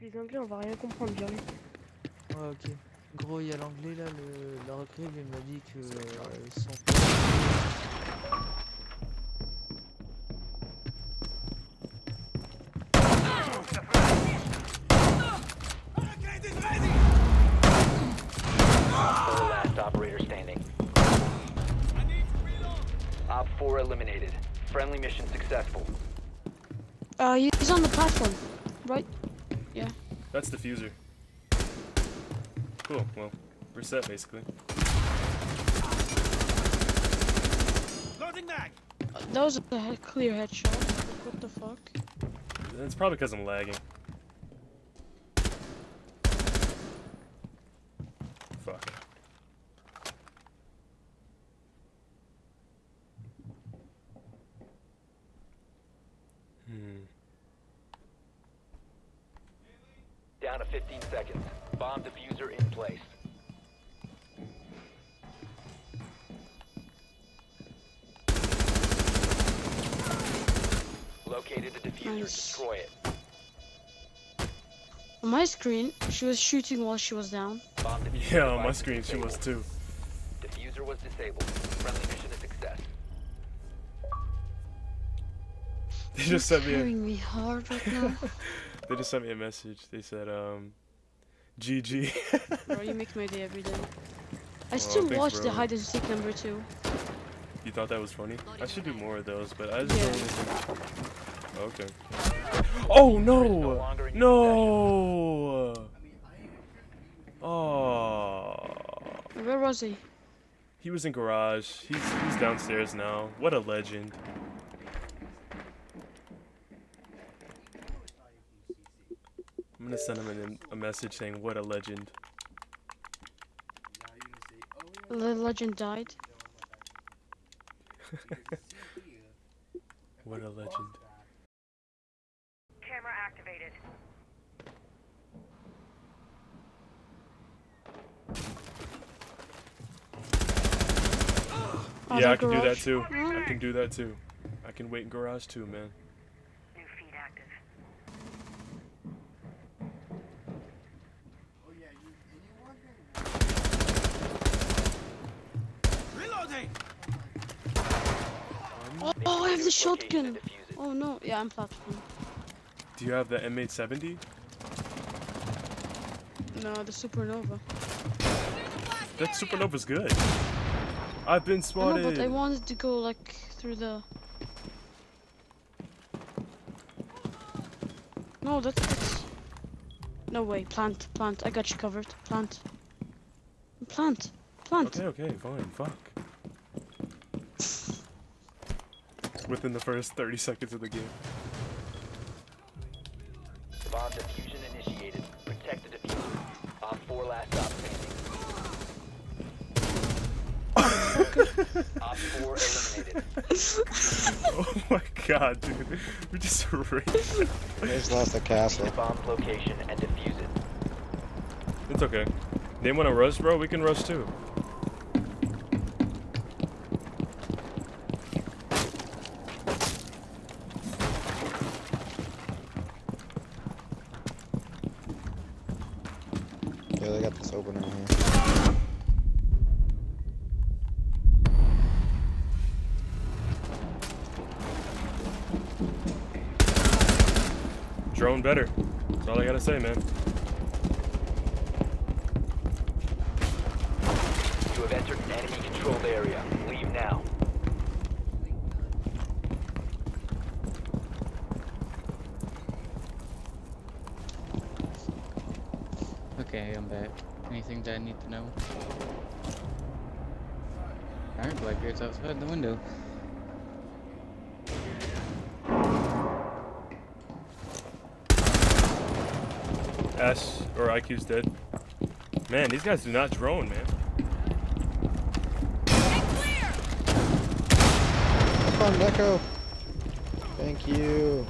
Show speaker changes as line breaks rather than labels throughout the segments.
Les anglais, on va rien comprendre, bien.
Ouais, ok. Gros, il y a l'anglais là, le... la recrue, il m'a dit que euh, son
Four last operator standing. Op 4 eliminated. Friendly mission successful.
Uh, he's on the platform, right?
That's defuser. Cool. Well, we're set basically.
Uh, that was a clear headshot. What the fuck?
It's probably because I'm lagging.
15 seconds. Bomb defuser in place. Located the defuser.
Nice.
Destroy it.
On my screen, she was shooting while she was down.
Yeah, on my screen she was
disabled.
too.
Defuser was disabled. Friendly mission a success.
They just sent me. A,
Carrying me hard right now.
they just sent me a message. They said, um, GG.
bro, you make my day every day. I still
thanks,
watch
bro.
the hide and seek number two.
you thought that was funny? I should do more of those, but I just
Yeah.
don't. Okay. Oh
no
no!
longer in your
No! Oh.
Where was he?
He was in garage. He's he's downstairs now. What a legend. I'm send him a, a message saying what a legend.
The legend died.
What a legend.
Camera activated.
Yeah, I can do that too. I can do that too. I can wait in garage too, man.
New feed active.
Oh, I have the shotgun. Oh no, yeah, I'm platform.
Do you have the M870?
No, the supernova.
That supernova's good. I've been
I know,
spotted.
but I wanted to go like through the. No, that, that's. No way, plant, plant. I got you covered. Plant. Plant. Plant.
Okay, okay, fine, fuck. Within the first 30 seconds of the game.
Bomb diffusion initiated. Protect the defuser. Op 4 last stop standing. Op 4 eliminated.
Oh my god, dude. We just raped.
We just lost the castle.
The bomb's location and defuse it.
It's okay. They wanna rush, bro? We can rush too.
Got this opener here.
Drone better. That's all I gotta say, man.
You have entered an enemy controlled area. Leave now.
Okay, I'm back. Anything that I need to know? Alright, Blackbeard's outside the window.
S or IQ's dead. Man, these guys do not drone, man.
Come on, Neko. Thank you.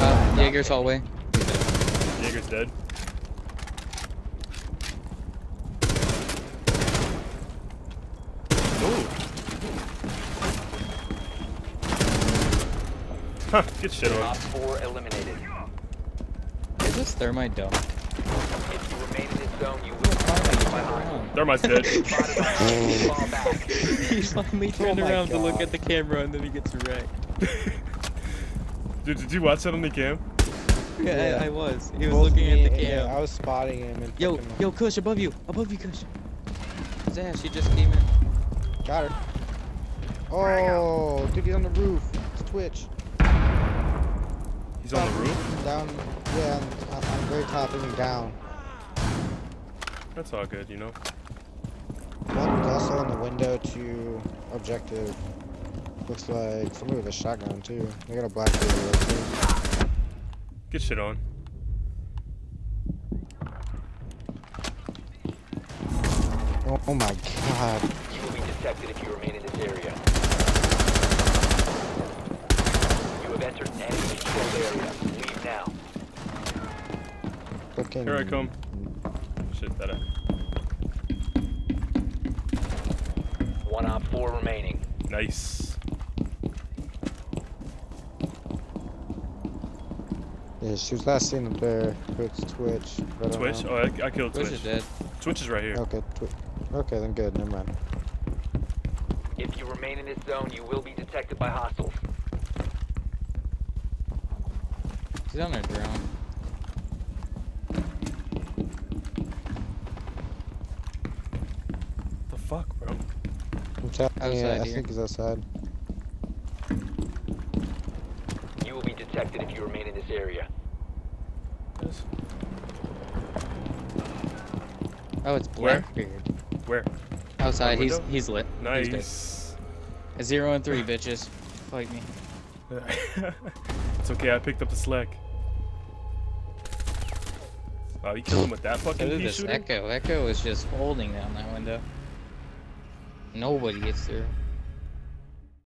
Uh, Jaeger's hallway.
Jaeger's dead. Huh, good shit on.
Op 4 eliminated.
Is this
this thermite dump.
If you remain in this zone, you will be detected by hostiles.
Thermite's dead.
Spotted by hostiles, fall back.
he finally oh turned
my
around to look at the camera and then he gets wrecked.
Dude, did you watch that on the cam?
Yeah,
Yeah.
I, I was. He was
Both
looking at the
and-
cam.
Yeah, I was spotting him and
Yo,
fucking-
yo, Kush, above you, above you, Kush. His ass, she just came in.
Got her. Oh, dude, he's on the roof. It's Twitch.
He's on the um, roof.
Down, yeah, uh, I'm, on the very top, aiming down.
That's all good, you know.
One was also on the window to objective. Looks like somebody with a shotgun too. They got a black video too.
Get shit on.
Oh, oh my god.
You will be detected if you remain in this area. You have entered an enemy controlled area. Leave now.
Fucking.
Here I come. Shit, that.
One op four remaining.
Nice.
Yeah, she was last seen up there. It's Twitch. but
Twitch.
know.
Oh, I, I killed
Kush
Twitch.
is dead.
Twitch is right here.
Okay, Twi- okay, then good. Never mind.
If you remain in this zone, you will be detected by hostiles.
He's on a drone.
The fuck, bro?
I'm telling you, I
here.
think he's outside.
You will be detected if you remain in this area.
Yes.
Oh, it's
Where?
Blackbeard.
Where?
Outside, he's
window?
he's lit. He's dead.
Nice.
A zero and three, bitches. Fight me.
it's okay. I picked up the slack. Wow, you killed him with that fucking pea
this? Echo. Echo is just holding down that window. Nobody gets through.